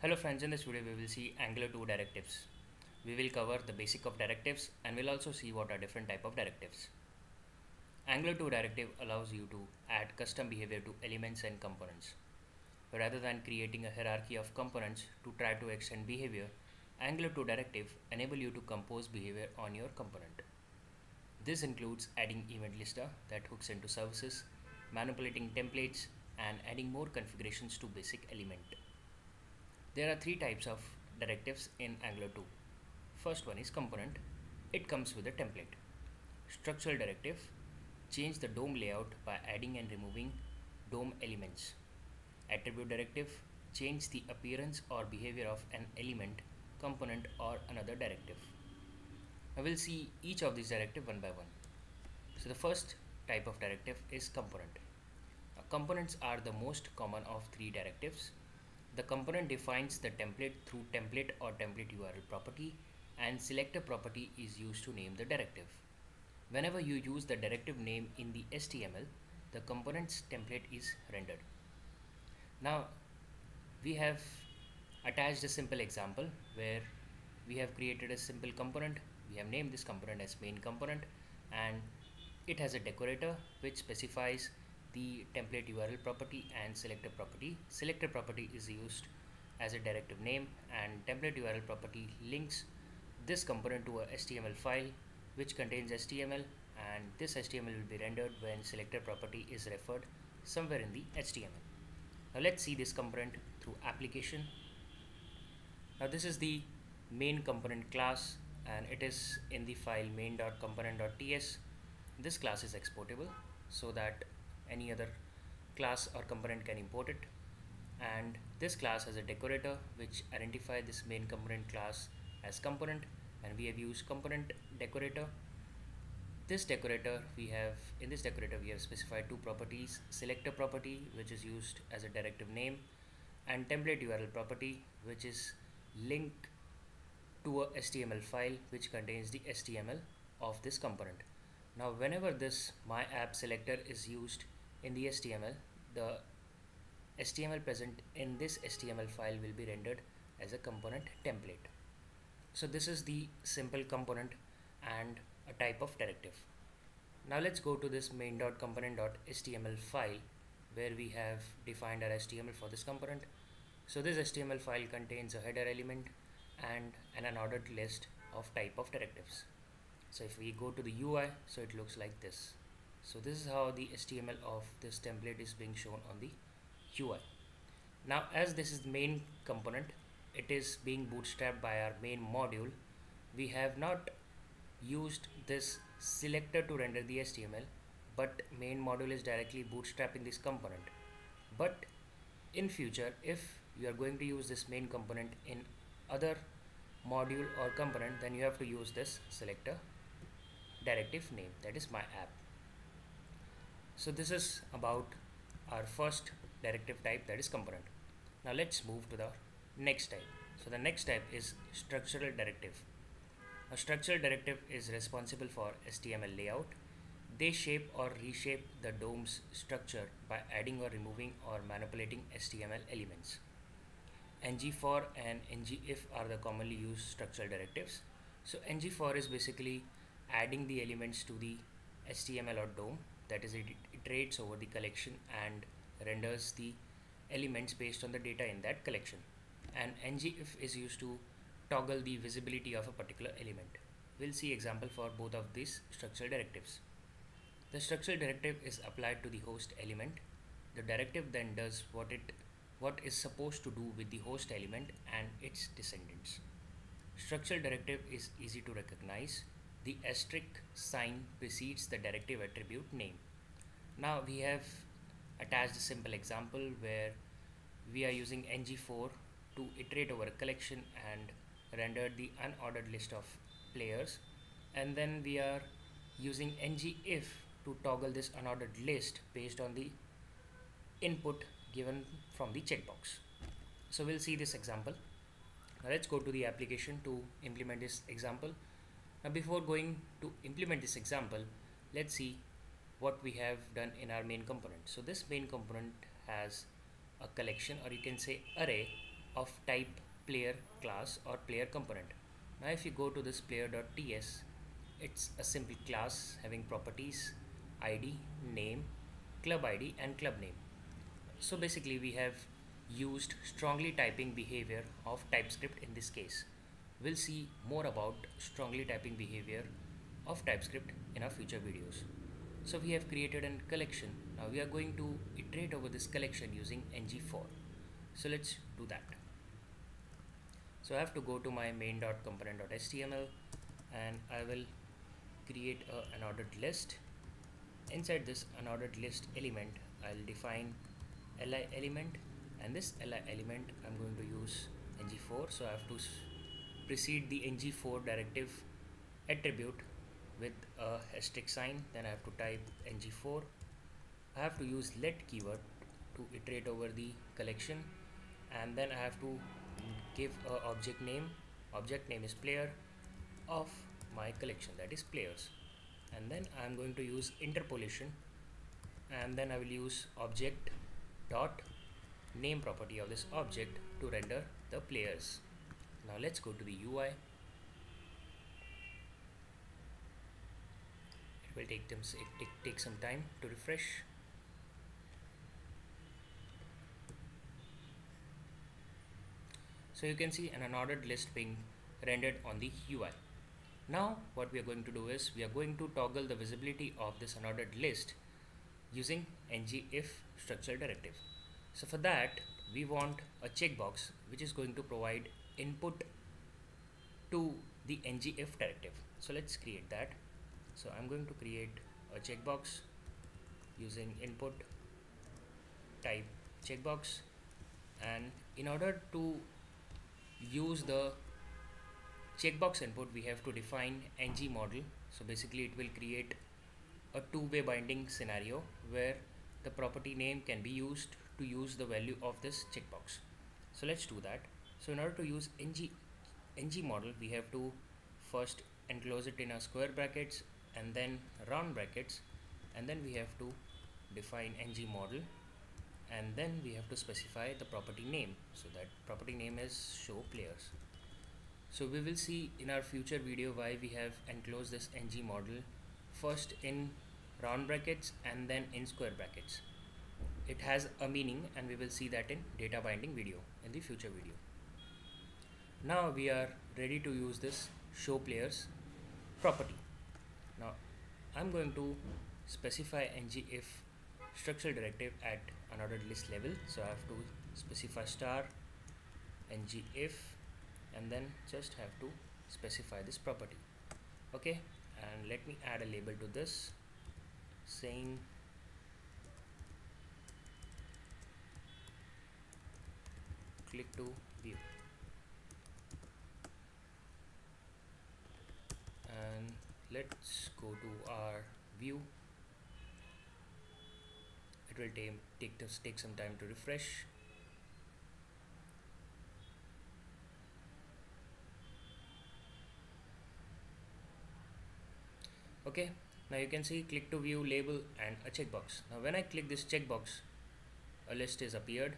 Hello friends, in this video we will see Angular 2 directives. We will cover the basic of directives and we'll also see what are different type of directives. Angular 2 directive allows you to add custom behavior to elements and components. Rather than creating a hierarchy of components to try to extend behavior, Angular 2 directive enable you to compose behavior on your component. This includes adding event lister that hooks into services, manipulating templates, and adding more configurations to basic element. There are three types of directives in Angular 2. First one is component. It comes with a template. Structural directive. Change the DOM layout by adding and removing DOM elements. Attribute directive. Change the appearance or behavior of an element, component or another directive. Now we'll see each of these directive one by one. So the first type of directive is component. Now, components are the most common of three directives the component defines the template through template or template URL property and selector property is used to name the directive. Whenever you use the directive name in the HTML, the component's template is rendered. Now we have attached a simple example where we have created a simple component. We have named this component as main component and it has a decorator which specifies the template URL property and selector property. Selector property is used as a directive name and template URL property links this component to a HTML file which contains HTML and this HTML will be rendered when selector property is referred somewhere in the HTML. Now let's see this component through application. Now this is the main component class and it is in the file main.component.ts. This class is exportable so that any other class or component can import it. And this class has a decorator which identify this main component class as component and we have used component decorator. This decorator we have in this decorator we have specified two properties selector property which is used as a directive name and template url property which is linked to a html file which contains the html of this component. Now whenever this my app selector is used in the HTML, the HTML present in this HTML file will be rendered as a component template. So this is the simple component and a type of directive. Now let's go to this main.component.html file where we have defined our HTML for this component. So this HTML file contains a header element and an unordered list of type of directives. So if we go to the UI, so it looks like this so this is how the HTML of this template is being shown on the UI now as this is the main component it is being bootstrapped by our main module. We have not used this selector to render the HTML but main module is directly bootstrapping this component. But in future if you are going to use this main component in other module or component then you have to use this selector directive name. That is my app so this is about our first directive type that is component. Now let's move to the next type. So the next type is structural directive. A structural directive is responsible for HTML layout. They shape or reshape the DOM's structure by adding or removing or manipulating HTML elements. ngFor and ngIf are the commonly used structural directives. So ngFor is basically adding the elements to the HTML or DOM that is iterates over the collection and renders the elements based on the data in that collection. And ngIf is used to toggle the visibility of a particular element. We'll see example for both of these structural directives. The structural directive is applied to the host element. The directive then does what it what is supposed to do with the host element and its descendants. Structural directive is easy to recognize. The asterisk sign precedes the directive attribute name. Now we have attached a simple example where we are using ngFor to iterate over a collection and render the unordered list of players and then we are using ngIf to toggle this unordered list based on the input given from the checkbox. So we'll see this example. Now let's go to the application to implement this example. Now before going to implement this example, let's see what we have done in our main component. So this main component has a collection or you can say array of type player class or player component. Now if you go to this player.ts, it's a simple class having properties id, name, club id and club name. So basically we have used strongly typing behavior of TypeScript in this case. We'll see more about strongly typing behavior of TypeScript in our future videos. So we have created a collection. Now we are going to iterate over this collection using ngFor. So let's do that. So I have to go to my main.component.html and I will create a, an ordered list. Inside this unordered list element, I'll define li element and this li element I'm going to use ngFor so I have to precede the ngFor directive attribute with a asterisk sign then I have to type ngFor I have to use let keyword to iterate over the collection and then I have to give a object name. Object name is player of my collection that is players. And then I'm going to use interpolation and then I will use object dot name property of this object to render the players. Now let's go to the UI will take them it take, take some time to refresh so you can see an unordered list being rendered on the UI now what we are going to do is we are going to toggle the visibility of this unordered list using ngIf structural directive. So for that we want a checkbox which is going to provide input to the ngIf directive. So let's create that. So I'm going to create a checkbox using input type checkbox. And in order to use the checkbox input we have to define ng model. So basically it will create a two-way binding scenario where the property name can be used to use the value of this checkbox. So let's do that. So in order to use ng ng model we have to first enclose it in a square brackets and then round brackets and then we have to define ng model and then we have to specify the property name. So that property name is show players. So we will see in our future video why we have enclosed this ng model. First in round brackets and then in square brackets. It has a meaning and we will see that in data binding video in the future video. Now we are ready to use this show players property now I'm going to specify ngIf structural directive at unordered list level. So I have to specify star ngIf and then just have to specify this property. Okay? And let me add a label to this saying click to view. And let's go to our view. It will take take take some time to refresh. Okay now you can see click to view label and a checkbox. Now when I click this checkbox a list is appeared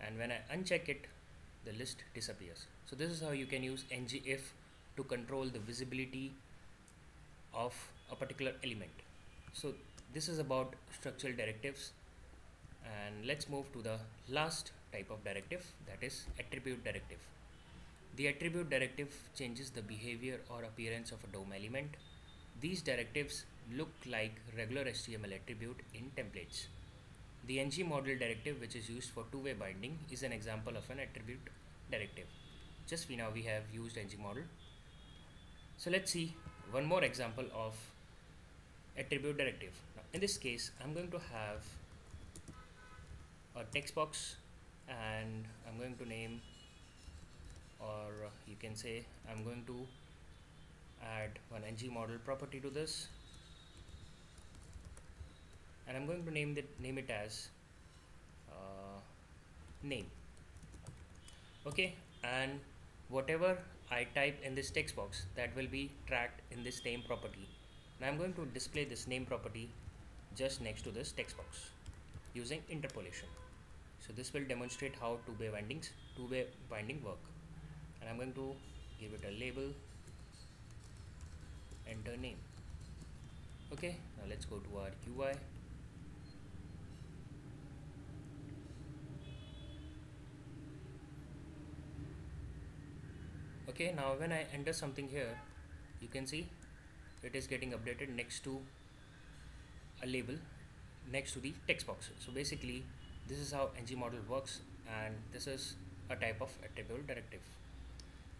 and when I uncheck it the list disappears. So this is how you can use ngIf to control the visibility of a particular element so this is about structural directives and let's move to the last type of directive that is attribute directive the attribute directive changes the behavior or appearance of a DOM element these directives look like regular HTML attribute in templates. The ng model directive which is used for two-way binding is an example of an attribute directive. Just we now we have used ng model. So let's see one more example of attribute directive. Now in this case I'm going to have a text box and I'm going to name or you can say I'm going to add one ng model property to this and I'm going to name, the, name it as uh, name okay and whatever I type in this text box that will be tracked in this name property. Now I'm going to display this name property just next to this text box using interpolation. So this will demonstrate how two-way bindings two-way binding work. And I'm going to give it a label enter name. Okay now let's go to our UI okay now when I enter something here you can see it is getting updated next to a label next to the text box. So basically this is how ng model works and this is a type of attribute directive.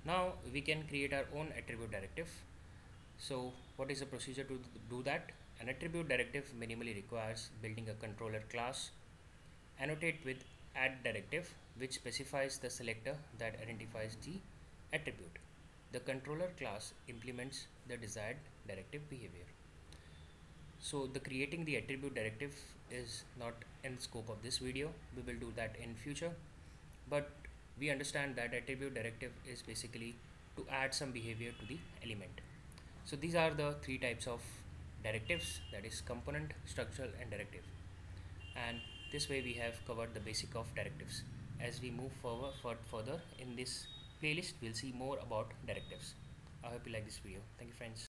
Now we can create our own attribute directive. So what is the procedure to do that? An attribute directive minimally requires building a controller class annotate with add directive which specifies the selector that identifies the attribute. The controller class implements the desired directive behavior. So the creating the attribute directive is not in scope of this video. We will do that in future. But we understand that attribute directive is basically to add some behavior to the element. So these are the three types of directives that is component structural and directive. And this way we have covered the basic of directives. As we move forward for further in this playlist we'll see more about directives. I hope you like this video. Thank you friends